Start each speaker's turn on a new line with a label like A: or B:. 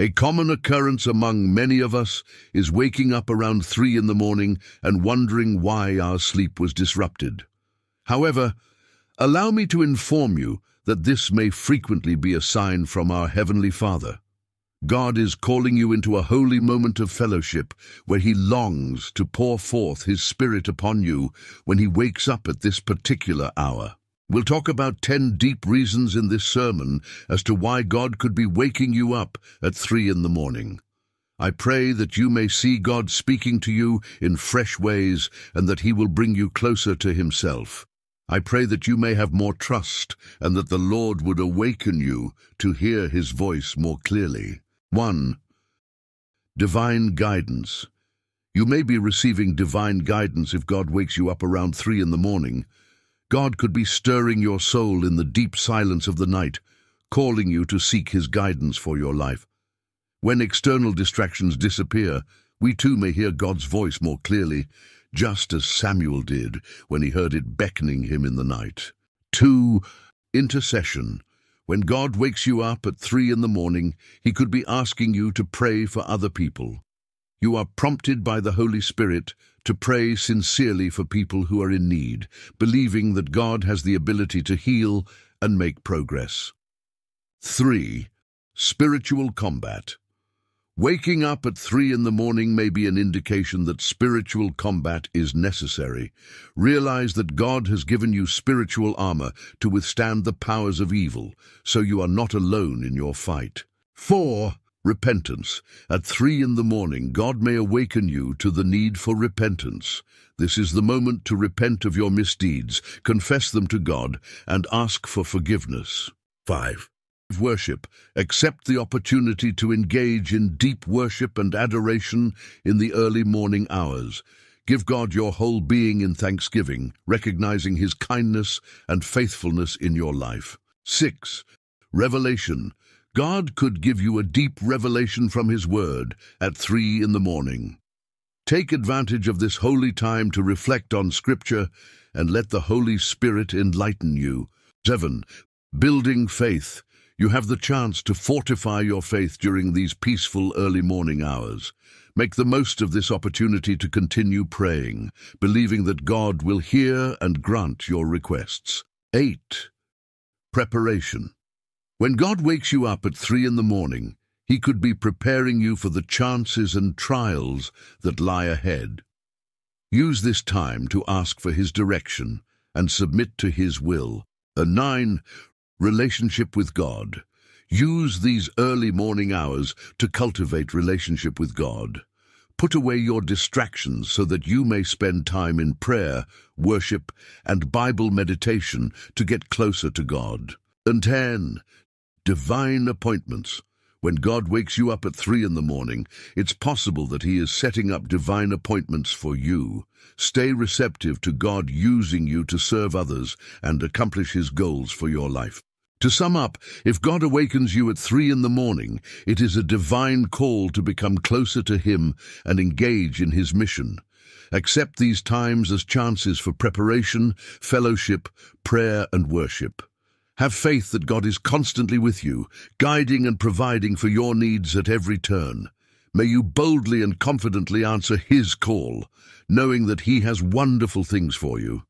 A: A common occurrence among many of us is waking up around three in the morning and wondering why our sleep was disrupted. However, allow me to inform you that this may frequently be a sign from our Heavenly Father. God is calling you into a holy moment of fellowship where He longs to pour forth His Spirit upon you when He wakes up at this particular hour. We'll talk about 10 deep reasons in this sermon as to why God could be waking you up at 3 in the morning. I pray that you may see God speaking to you in fresh ways and that he will bring you closer to himself. I pray that you may have more trust and that the Lord would awaken you to hear his voice more clearly. 1. Divine Guidance You may be receiving divine guidance if God wakes you up around 3 in the morning. God could be stirring your soul in the deep silence of the night, calling you to seek his guidance for your life. When external distractions disappear, we too may hear God's voice more clearly, just as Samuel did when he heard it beckoning him in the night. 2. Intercession. When God wakes you up at three in the morning, he could be asking you to pray for other people. You are prompted by the Holy Spirit to pray sincerely for people who are in need, believing that God has the ability to heal and make progress. 3. Spiritual combat. Waking up at three in the morning may be an indication that spiritual combat is necessary. Realize that God has given you spiritual armor to withstand the powers of evil, so you are not alone in your fight. 4. Repentance. At three in the morning, God may awaken you to the need for repentance. This is the moment to repent of your misdeeds, confess them to God, and ask for forgiveness. 5. Worship. Accept the opportunity to engage in deep worship and adoration in the early morning hours. Give God your whole being in thanksgiving, recognizing His kindness and faithfulness in your life. 6. Revelation. God could give you a deep revelation from His Word at three in the morning. Take advantage of this holy time to reflect on Scripture and let the Holy Spirit enlighten you. 7. Building faith. You have the chance to fortify your faith during these peaceful early morning hours. Make the most of this opportunity to continue praying, believing that God will hear and grant your requests. 8. Preparation. When God wakes you up at three in the morning, he could be preparing you for the chances and trials that lie ahead. Use this time to ask for his direction and submit to his will. A nine, relationship with God. Use these early morning hours to cultivate relationship with God. Put away your distractions so that you may spend time in prayer, worship, and Bible meditation to get closer to God. And 10. Divine appointments. When God wakes you up at three in the morning, it's possible that he is setting up divine appointments for you. Stay receptive to God using you to serve others and accomplish his goals for your life. To sum up, if God awakens you at three in the morning, it is a divine call to become closer to him and engage in his mission. Accept these times as chances for preparation, fellowship, prayer and worship. Have faith that God is constantly with you, guiding and providing for your needs at every turn. May you boldly and confidently answer His call, knowing that He has wonderful things for you.